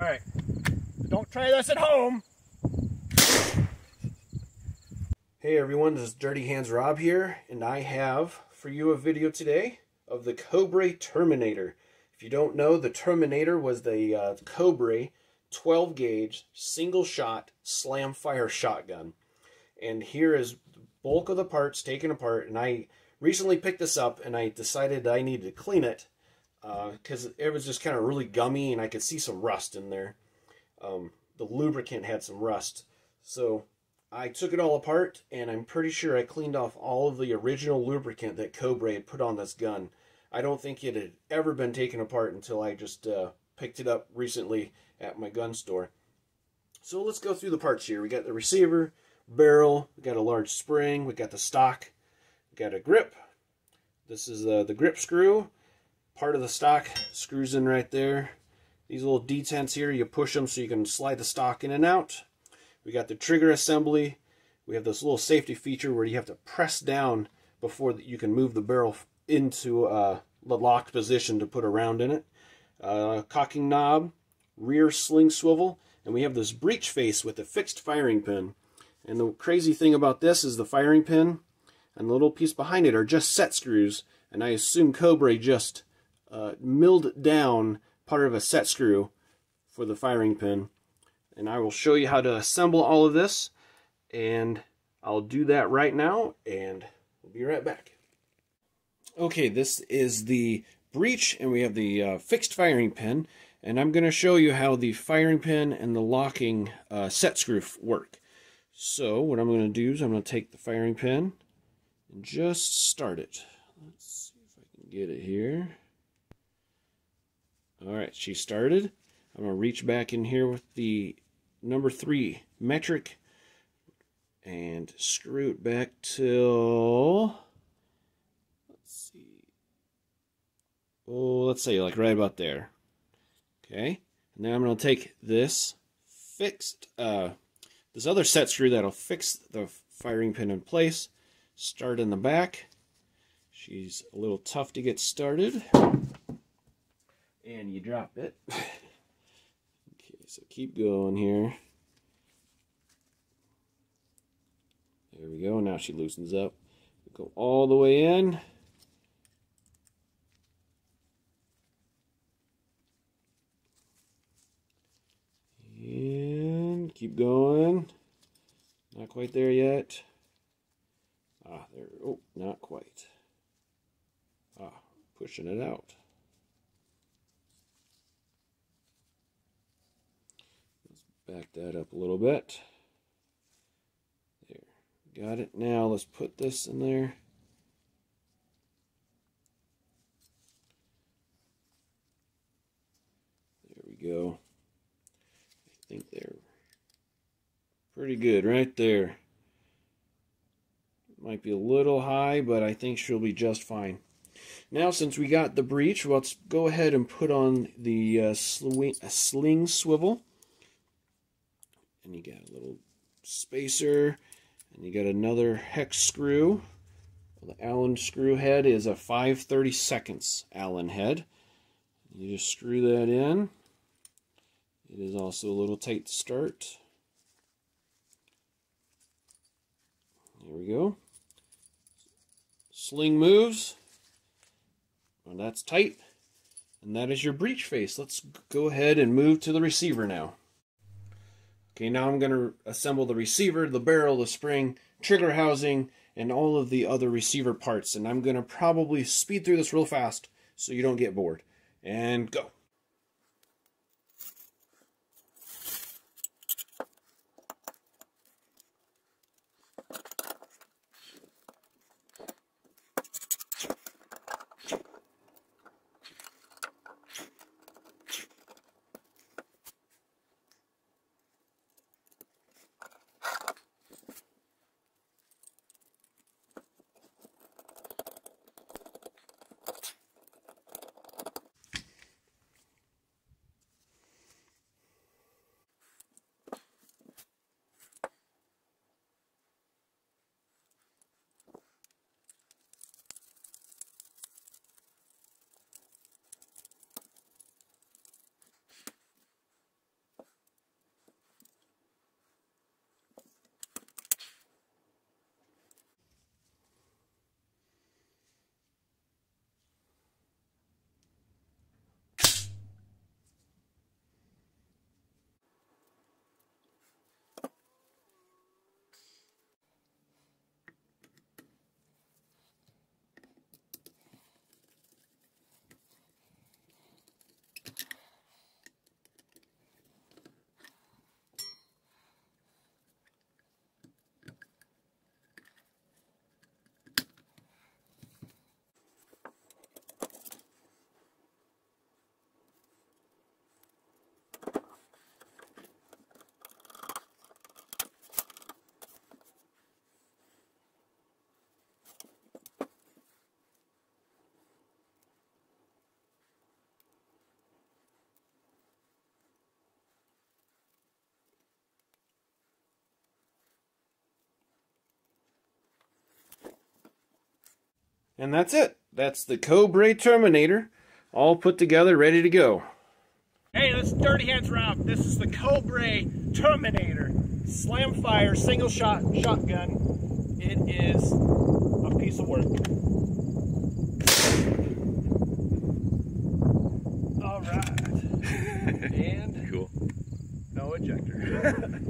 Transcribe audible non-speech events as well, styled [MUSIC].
All right, don't try this at home. Hey everyone, this is Dirty Hands Rob here, and I have for you a video today of the Cobray Terminator. If you don't know, the Terminator was the uh, Cobray 12 gauge single shot slam fire shotgun. And here is the bulk of the parts taken apart, and I recently picked this up and I decided I needed to clean it because uh, it was just kind of really gummy and I could see some rust in there. Um, the lubricant had some rust. So I took it all apart and I'm pretty sure I cleaned off all of the original lubricant that Cobray had put on this gun. I don't think it had ever been taken apart until I just uh, picked it up recently at my gun store. So let's go through the parts here. We got the receiver, barrel, we got a large spring, we got the stock, we got a grip. This is uh, the grip screw. Part of the stock screws in right there. These little detents here, you push them so you can slide the stock in and out. We got the trigger assembly. We have this little safety feature where you have to press down before you can move the barrel into uh, the locked position to put a round in it. Uh, cocking knob, rear sling swivel, and we have this breech face with a fixed firing pin. And the crazy thing about this is the firing pin and the little piece behind it are just set screws, and I assume Cobray just uh, milled down part of a set screw for the firing pin. And I will show you how to assemble all of this, and I'll do that right now, and we'll be right back. Okay, this is the breech, and we have the uh, fixed firing pin, and I'm going to show you how the firing pin and the locking uh, set screw work. So what I'm going to do is I'm going to take the firing pin and just start it. Let's see if I can get it here. All right, she started. I'm going to reach back in here with the number three metric and screw it back till let's see, oh, let's say like right about there. Okay, and then I'm going to take this fixed, uh, this other set screw that'll fix the firing pin in place, start in the back. She's a little tough to get started. And you drop it. [LAUGHS] okay, so keep going here. There we go. Now she loosens up. Go all the way in. And keep going. Not quite there yet. Ah, there. Oh, not quite. Ah, pushing it out. Back that up a little bit. There. Got it. Now let's put this in there. There we go. I think they're Pretty good right there. Might be a little high, but I think she'll be just fine. Now, since we got the breech, let's go ahead and put on the uh, sling, sling swivel. And you got a little spacer, and you got another hex screw. The Allen screw head is a 5 seconds Allen head. You just screw that in. It is also a little tight to start. There we go. Sling moves. Well, that's tight. And that is your breech face. Let's go ahead and move to the receiver now. Okay, now I'm going to assemble the receiver, the barrel, the spring, trigger housing, and all of the other receiver parts. And I'm going to probably speed through this real fast so you don't get bored. And go. And that's it. That's the Cobray Terminator, all put together, ready to go. Hey, this is Dirty Hands Rob. This is the Cobray Terminator Slam Fire Single Shot Shotgun. It is a piece of work. All right. [LAUGHS] and Cool. no ejector. [LAUGHS]